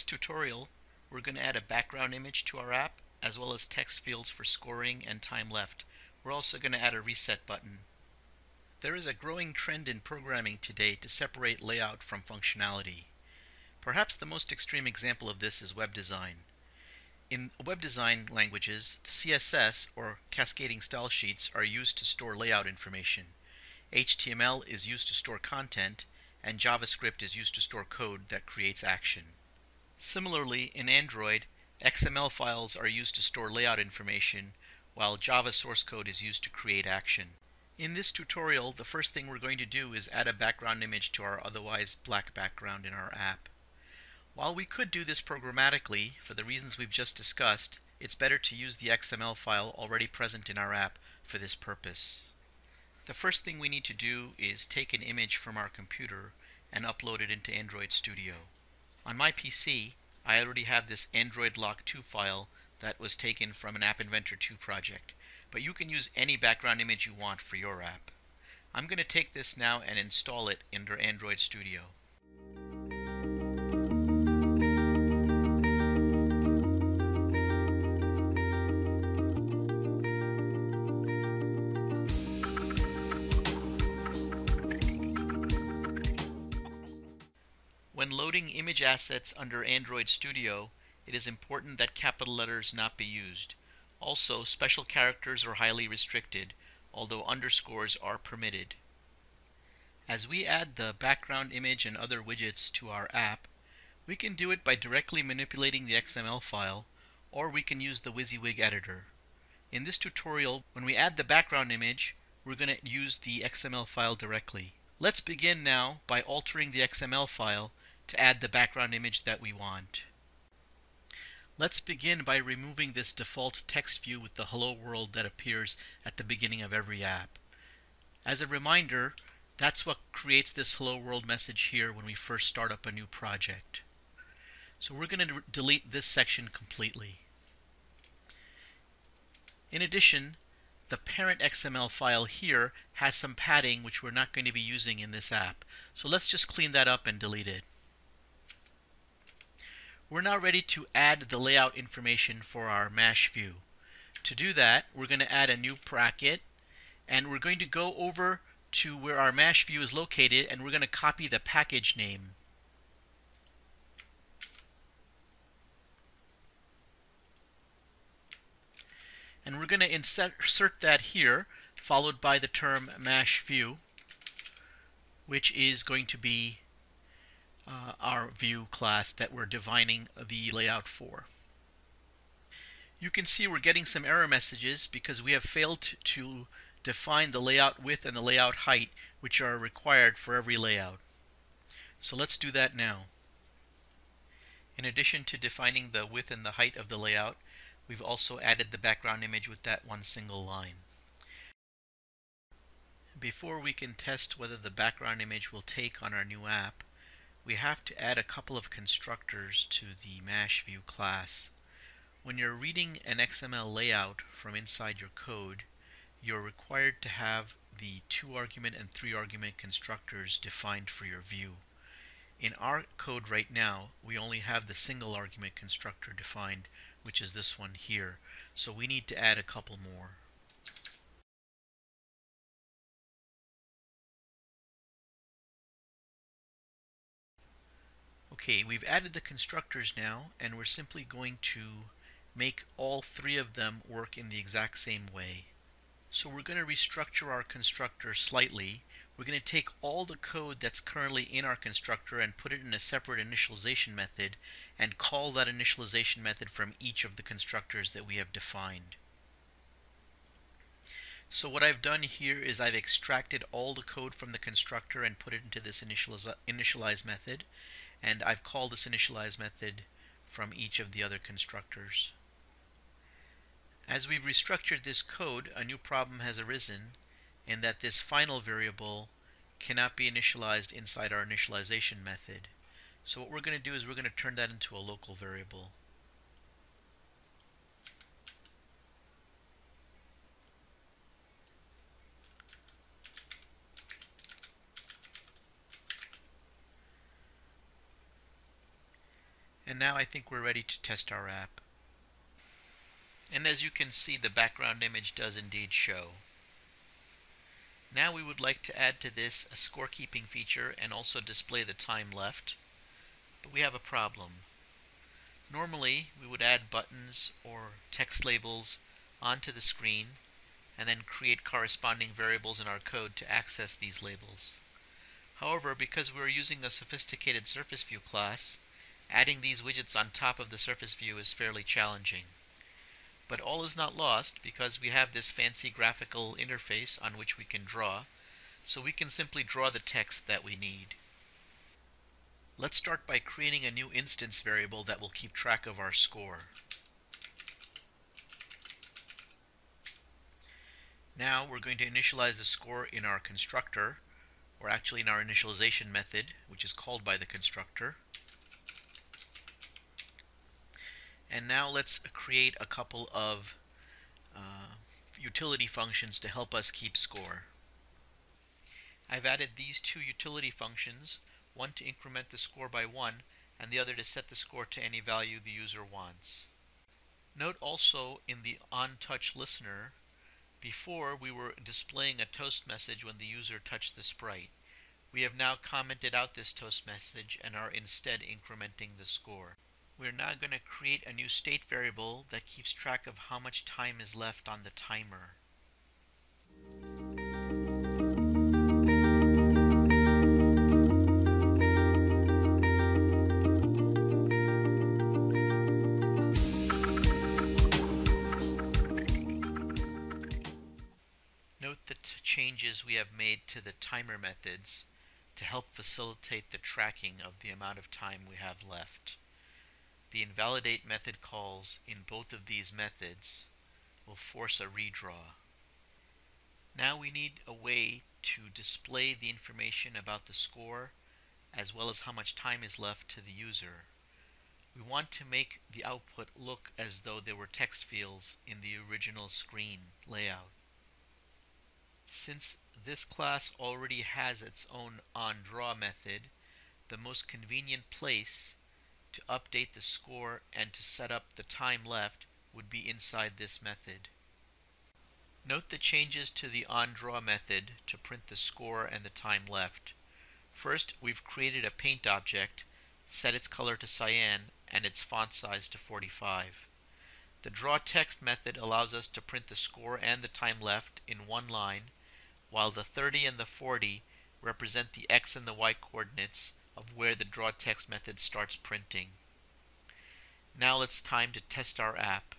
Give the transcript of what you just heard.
this tutorial, we're going to add a background image to our app, as well as text fields for scoring and time left. We're also going to add a reset button. There is a growing trend in programming today to separate layout from functionality. Perhaps the most extreme example of this is web design. In web design languages, CSS, or cascading style sheets, are used to store layout information. HTML is used to store content, and JavaScript is used to store code that creates action. Similarly, in Android, XML files are used to store layout information, while Java source code is used to create action. In this tutorial, the first thing we're going to do is add a background image to our otherwise black background in our app. While we could do this programmatically, for the reasons we've just discussed, it's better to use the XML file already present in our app for this purpose. The first thing we need to do is take an image from our computer and upload it into Android Studio. On my PC, I already have this Android Lock 2 file that was taken from an App Inventor 2 project, but you can use any background image you want for your app. I'm going to take this now and install it under Android Studio. When loading image assets under Android Studio, it is important that capital letters not be used. Also, special characters are highly restricted, although underscores are permitted. As we add the background image and other widgets to our app, we can do it by directly manipulating the XML file, or we can use the WYSIWYG editor. In this tutorial, when we add the background image, we're going to use the XML file directly. Let's begin now by altering the XML file to add the background image that we want. Let's begin by removing this default text view with the hello world that appears at the beginning of every app. As a reminder, that's what creates this hello world message here when we first start up a new project. So we're going to delete this section completely. In addition, the parent XML file here has some padding which we're not going to be using in this app. So let's just clean that up and delete it. We're now ready to add the layout information for our MASH view. To do that, we're going to add a new bracket and we're going to go over to where our MASH view is located and we're going to copy the package name. And we're going to insert that here, followed by the term MASH view, which is going to be uh, our view class that we're defining the layout for. You can see we're getting some error messages because we have failed to define the layout width and the layout height which are required for every layout. So let's do that now. In addition to defining the width and the height of the layout, we've also added the background image with that one single line. Before we can test whether the background image will take on our new app, we have to add a couple of constructors to the MASH view class. When you're reading an XML layout from inside your code, you're required to have the two argument and three argument constructors defined for your view. In our code right now, we only have the single argument constructor defined, which is this one here. So we need to add a couple more. Okay, we've added the constructors now, and we're simply going to make all three of them work in the exact same way. So we're going to restructure our constructor slightly. We're going to take all the code that's currently in our constructor and put it in a separate initialization method and call that initialization method from each of the constructors that we have defined. So what I've done here is I've extracted all the code from the constructor and put it into this initialize, initialize method and I've called this initialize method from each of the other constructors. As we've restructured this code, a new problem has arisen in that this final variable cannot be initialized inside our initialization method. So what we're going to do is we're going to turn that into a local variable. And now I think we're ready to test our app. And as you can see, the background image does indeed show. Now we would like to add to this a scorekeeping feature and also display the time left. But we have a problem. Normally, we would add buttons or text labels onto the screen and then create corresponding variables in our code to access these labels. However, because we're using a sophisticated Surface View class, adding these widgets on top of the Surface View is fairly challenging. But all is not lost because we have this fancy graphical interface on which we can draw, so we can simply draw the text that we need. Let's start by creating a new instance variable that will keep track of our score. Now we're going to initialize the score in our constructor or actually in our initialization method, which is called by the constructor. And now let's create a couple of uh, utility functions to help us keep score. I've added these two utility functions, one to increment the score by one and the other to set the score to any value the user wants. Note also in the on-touch listener before, we were displaying a toast message when the user touched the sprite. We have now commented out this toast message and are instead incrementing the score. We're now going to create a new state variable that keeps track of how much time is left on the timer. Note the changes we have made to the timer methods to help facilitate the tracking of the amount of time we have left. The invalidate method calls in both of these methods will force a redraw. Now we need a way to display the information about the score as well as how much time is left to the user. We want to make the output look as though there were text fields in the original screen layout. Since this class already has its own onDraw method, the most convenient place to update the score and to set up the time left would be inside this method. Note the changes to the onDraw method to print the score and the time left. First, we've created a paint object, set its color to cyan and its font size to 45. The drawText method allows us to print the score and the time left in one line while the 30 and the 40 represent the x and the y coordinates of where the draw text method starts printing. Now it's time to test our app.